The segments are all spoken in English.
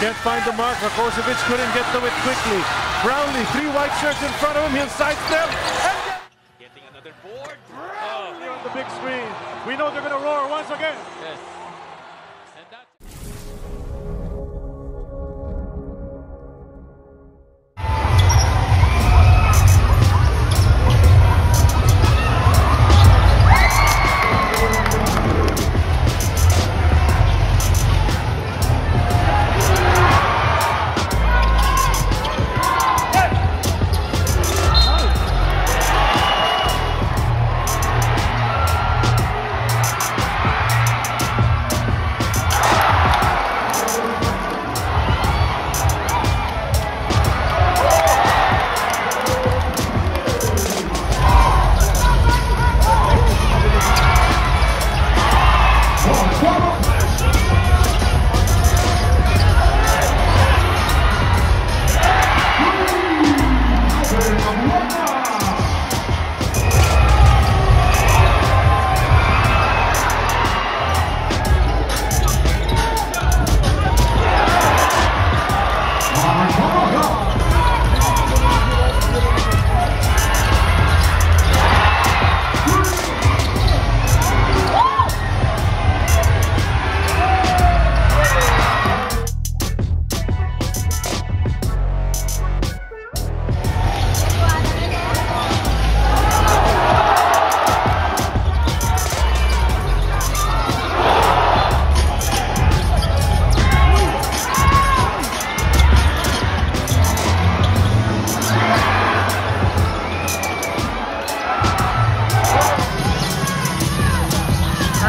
Can't find the mark. Rakocevic couldn't get to it quickly. Brownlee, three white shirts in front of him. He'll sidestep and Getting another board. oh. on the big screen. We know they're going to roar once again. Yes.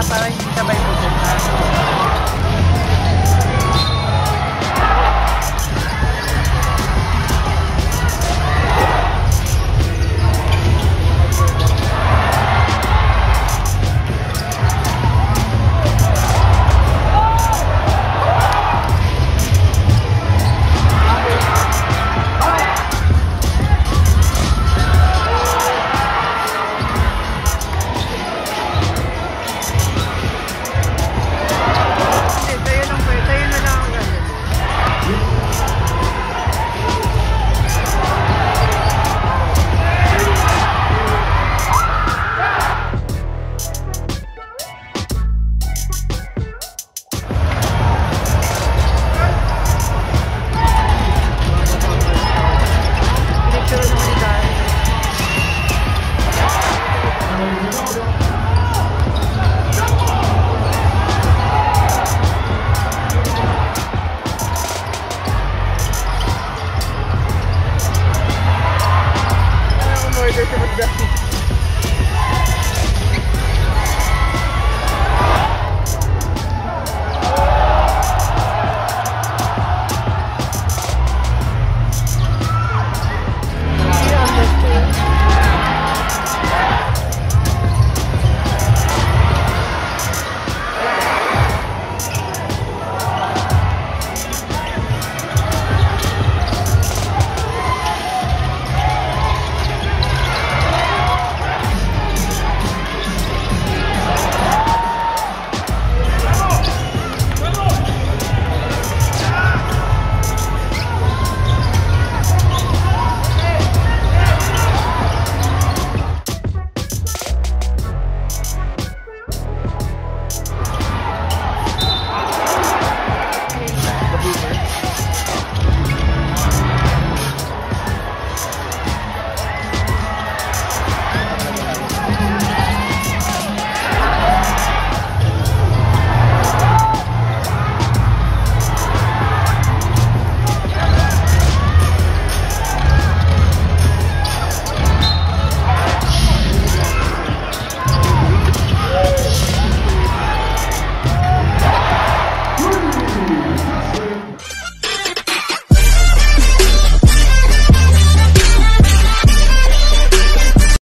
Sarang. Gracias.